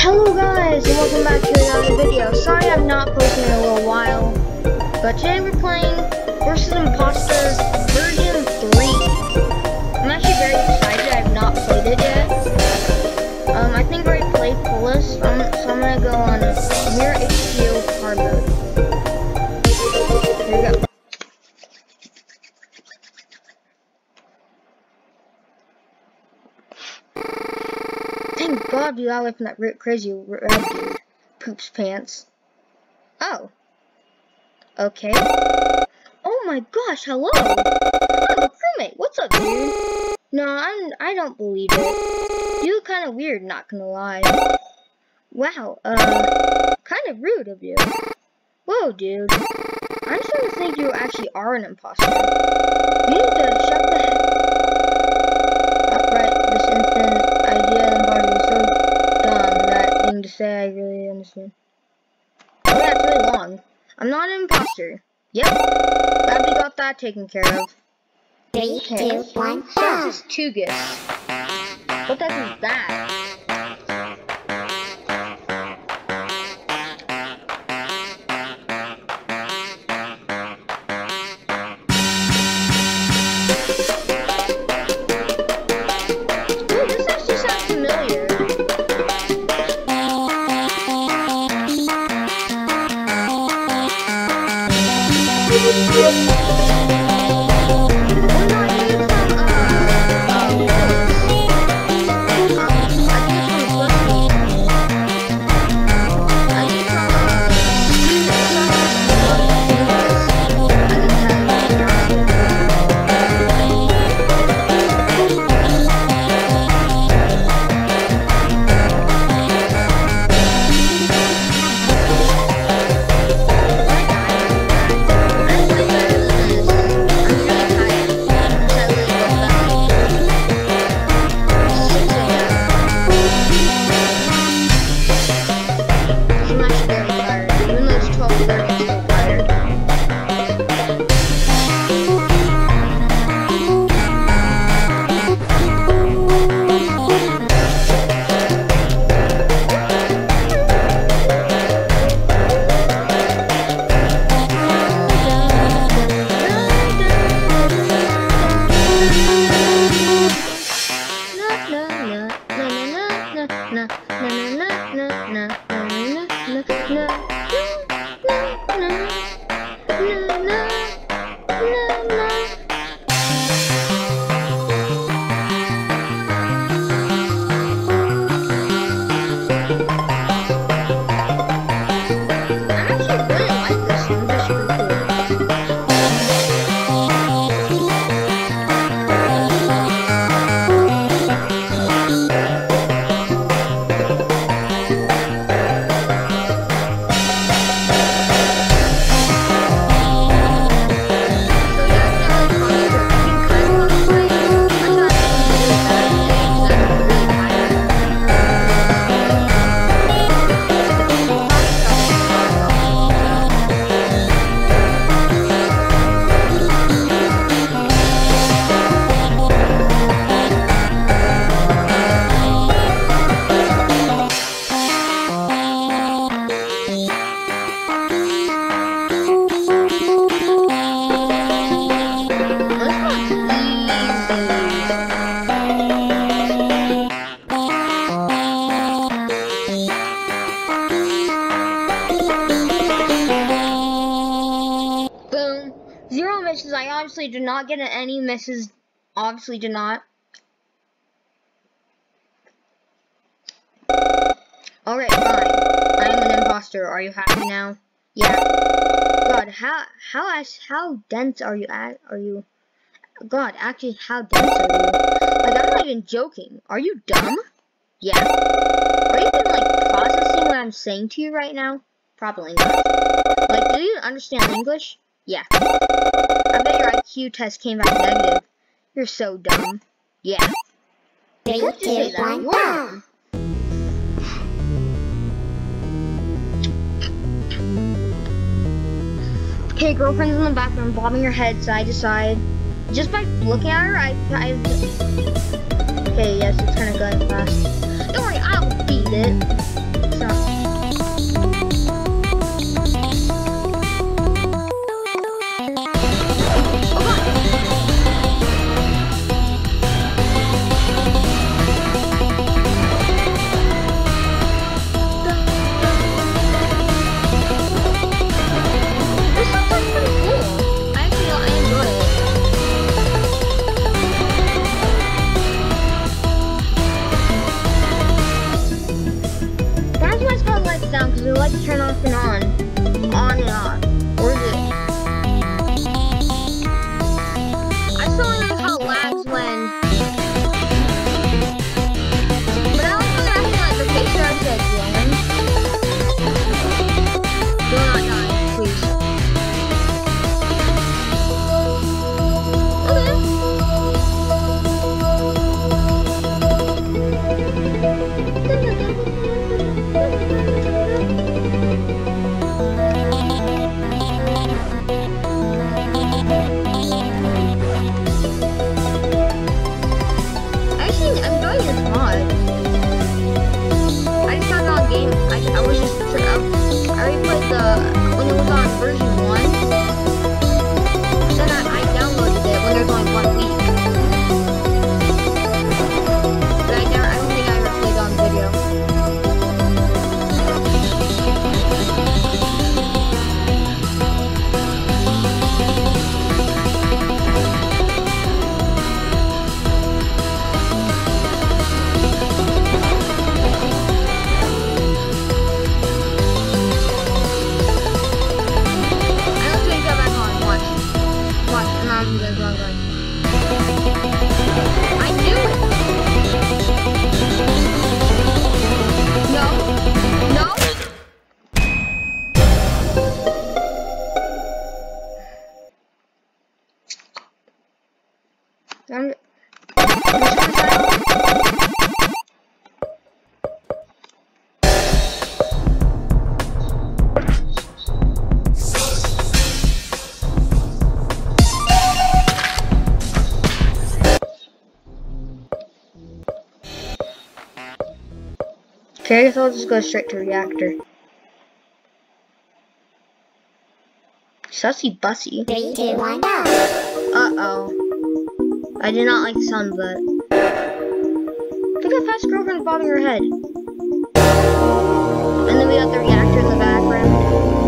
Hello guys, and welcome back to another video. Sorry I'm not posting in a little while, but today we're playing Versus Imposters version 3. I'm actually very excited, I have not played it yet. God you got away from that r- crazy red. Poops pants. Oh. Okay. Oh my gosh, hello! I'm a crewmate. What's up, dude? No, I'm, I don't believe it. You look kind of weird, not gonna lie. Wow, uh, kind of rude of you. Whoa, dude. I'm starting to think you actually are an imposter. You need to shut the heck upright this instant idea and body is so dumb that thing to say I really understand. Yeah, it's really long. I'm not an imposter. Yep. Glad we got that taken care of. Three, Okay. two, one, So this is two gifts. What the heck is that? Obviously did not get any misses. Obviously did not. Alright, fine. I am an imposter. Are you happy now? Yeah. God, how how how dense are you at are you God, actually how dense are you? Like I'm not even joking. Are you dumb? Yeah. Are you even like processing what I'm saying to you right now? Probably not. Like, do you understand English? Yeah. Your IQ test came back negative. You're so dumb. Yeah. Why'd you say that? one, You are dumb. Okay, girlfriend's in the bathroom, bobbing her head side to side. Just by looking at her, I, I. Okay, yes, it's kind of going fast. Don't worry, I'll beat it. to. Okay, I guess I'll just go straight to reactor. Sussy bussy. Three, two, one, go. Uh-oh. I did not like the sound of that. Look how fast girlfriend's bobbing her head. And then we got the reactor in the background.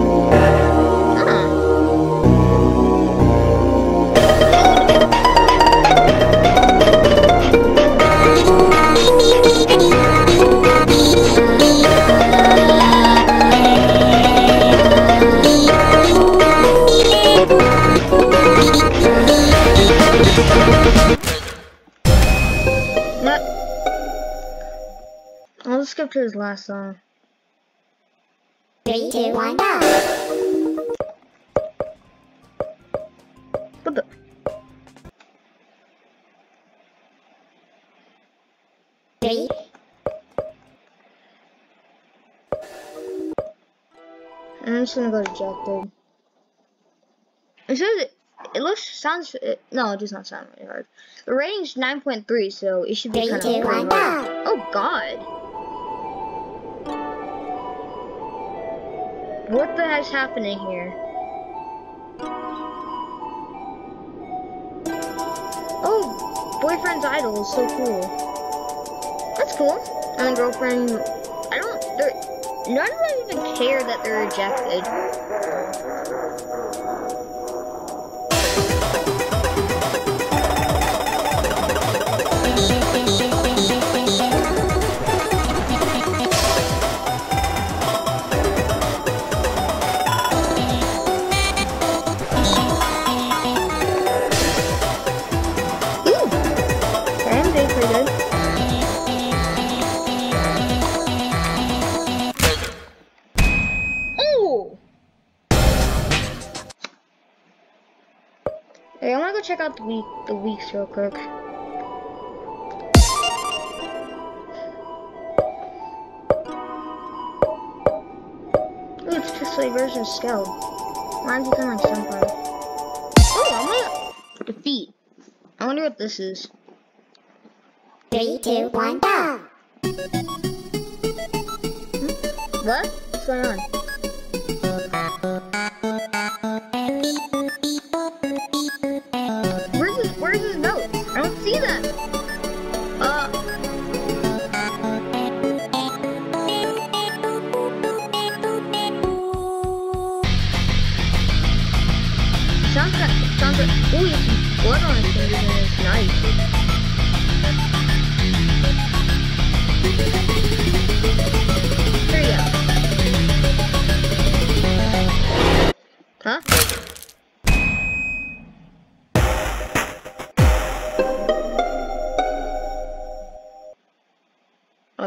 To his last song. Three, two, one, go. What the? Three, I'm just gonna go rejected. It says it. It looks sounds. It, no, it does not sound really hard. The rating's 9.3, so it should be kind of. Oh God! What the heck's happening here? Oh, boyfriend's idol is so cool. That's cool. And then girlfriend, I don't. None of them even care that they're rejected. Hey, I wanna go check out the week the weeks real quick. Ooh, it's just like version of Skeld. Mine's looking like Sunfire. Oh, I'm gonna defeat. I wonder what this is. Three, two, one, go. Hmm? What? What's going on?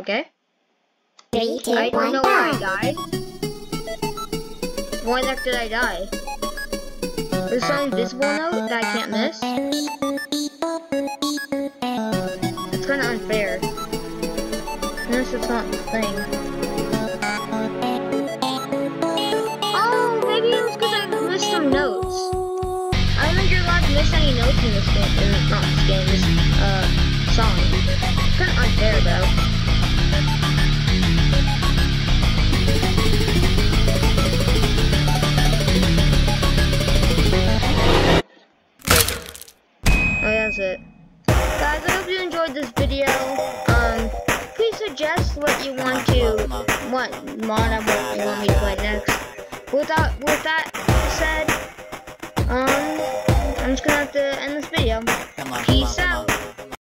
Okay. Three, two, I don't one, know where I died. Why the heck did I die? There's some invisible note that I can't miss. It's kinda unfair. Unless it's not the thing. Oh, maybe it was because I missed some notes. I don't think you're allowed to miss any notes in this game. Not this game, this uh, song. It's kinda unfair though. Enjoyed this video. Um, please suggest what you want to, what mod you want me to play next. With that, with that said, um, I'm just gonna have to end this video. Peace out.